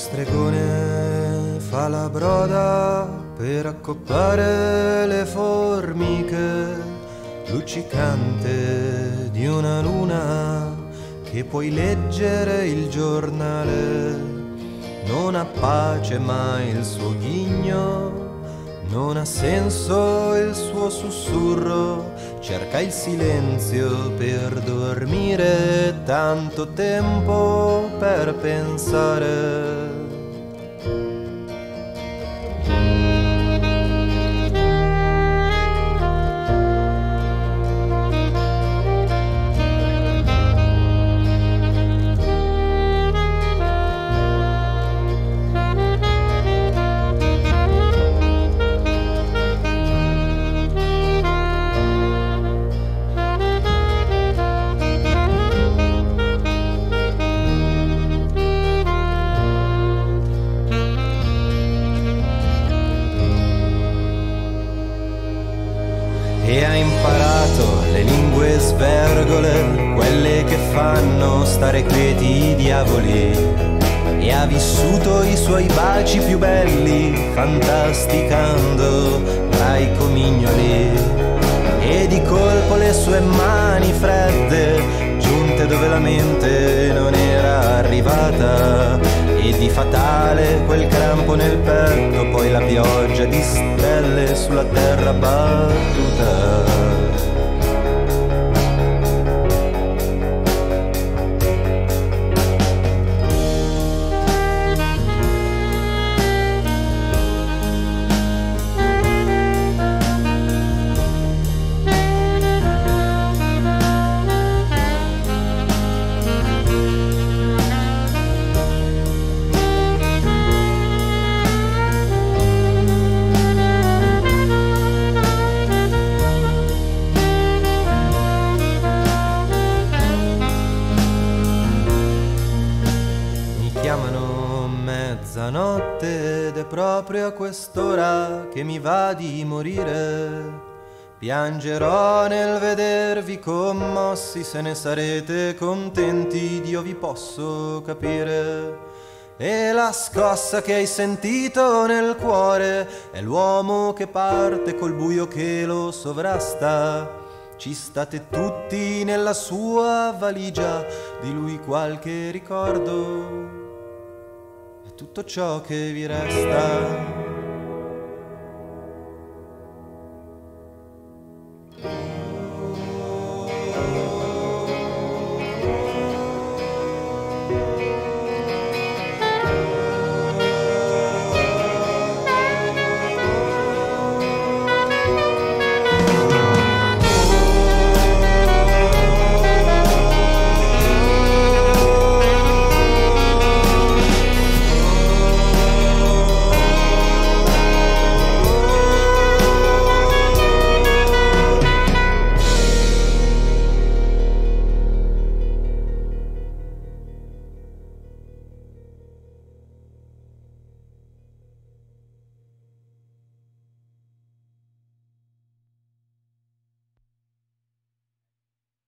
stregone fa la broda per accoppare le formiche, luccicante di una luna che puoi leggere il giornale. Non ha pace mai il suo ghigno, non ha senso il suo sussurro, cerca il silenzio per dormire, tanto tempo per pensare. Lingue svergole, quelle che fanno stare quieti i diavoli. E ha vissuto i suoi baci più belli, fantasticando tra i comignoli. E di colpo le sue mani fredde, giunte dove la mente non era arrivata. E di fatale quel crampo nel petto, poi la pioggia di stelle sulla terra battuta. Mezzanotte ed è proprio a quest'ora che mi va di morire. Piangerò nel vedervi commossi, se ne sarete contenti, Dio vi posso capire. E la scossa che hai sentito nel cuore è l'uomo che parte col buio che lo sovrasta. Ci state tutti nella sua valigia, di lui qualche ricordo tutto ciò che vi resta.